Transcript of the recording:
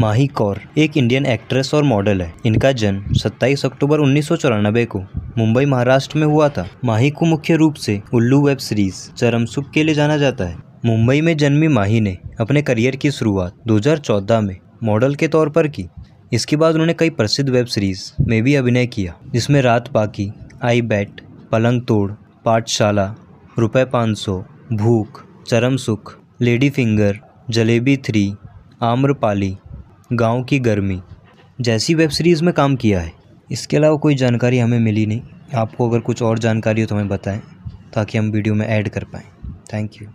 माही कौर एक Indian actress और model है। इनका जन्म 27 अक्टूबर उन्नीस सौ चौरानबे को मुंबई महाराष्ट्र में हुआ था। माही को मुख्य रूप से उल्लू वेब सीरीज़ चरम सुख के लिए जाना जाता है। मुंबई में जन्मी माही ने अपने करियर की शुरुआत 2014 में मॉडल के तौर पर की। इसके बाद उन्होंने कई प्रसिद्ध वेब सीरीज़ में भी अभिनय किया, जिसमें रात बाकी आई बैट, पलंग तोड़, पाठशाला रुपये पाँच सौ, भूख, चरम सुख, lady finger, jalebi three, Amrapali गाँव की गर्मी। जैसी वेब सीरीज़ में काम किया है। इसके अलावा कोई जानकारी हमें मिली नहीं। आपको अगर कुछ और जानकारी हो तो हमें बताएँ, ताकि हम वीडियो में ऐड कर पाएँ। Thank you.